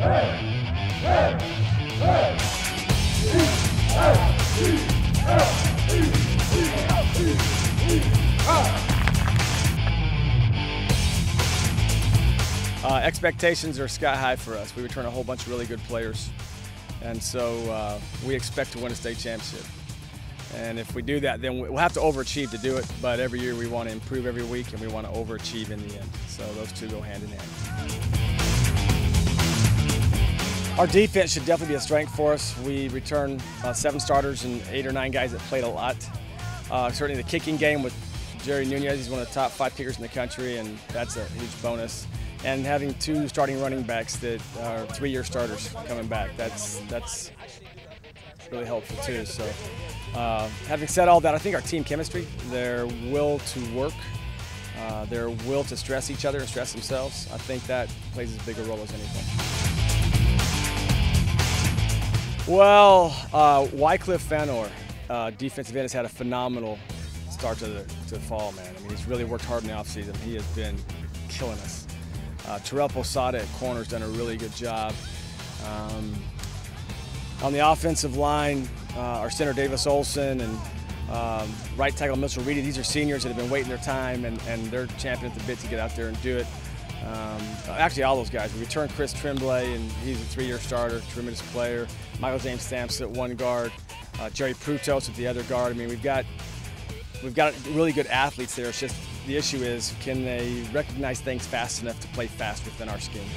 Uh, expectations are sky high for us. We return a whole bunch of really good players, and so uh, we expect to win a state championship. And if we do that, then we'll have to overachieve to do it. But every year we want to improve every week, and we want to overachieve in the end. So those two go hand in hand. Our defense should definitely be a strength for us. We return uh, seven starters and eight or nine guys that played a lot. Uh, certainly the kicking game with Jerry Nunez, he's one of the top five kickers in the country, and that's a huge bonus and having two starting running backs that are three-year starters coming back. That's that's really helpful too. So, uh, having said all that, I think our team chemistry, their will to work, uh, their will to stress each other and stress themselves, I think that plays as big a role as anything. Well, uh, Wycliffe Fanor, uh, defensive end, has had a phenomenal start to the, to the fall, man. I mean, he's really worked hard in the offseason. He has been killing us. Uh, Terrell Posada at corner has done a really good job. Um, on the offensive line, uh, our center Davis Olson and um, right tackle Mitchell Reedy, these are seniors that have been waiting their time and, and they're champion at the bit to get out there and do it. Um, actually, all those guys. We returned Chris Tremblay, and he's a three-year starter, tremendous player. Michael James Stamps at one guard, uh, Jerry Prutos at the other guard. I mean, we've got we've got really good athletes there. It's just the issue is, can they recognize things fast enough to play fast within our scheme?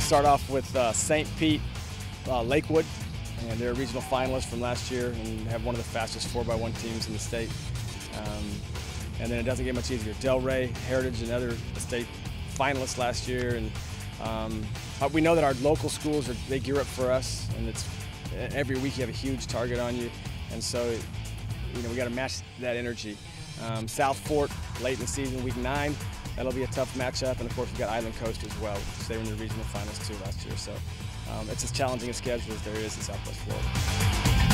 Start off with uh, St. Pete uh, Lakewood, and they're a regional finalist from last year and have one of the fastest 4x1 teams in the state. Um, and then it doesn't get much easier. Delray, Heritage, another state finalists last year, and um, we know that our local schools are they gear up for us, and it's every week you have a huge target on you, and so you know, we got to match that energy. Um, South Fork late in the season, week nine, that'll be a tough matchup. And of course, we've got Island Coast as well. They were in the regional finals too last year. So um, it's as challenging a schedule as there is in Southwest Florida.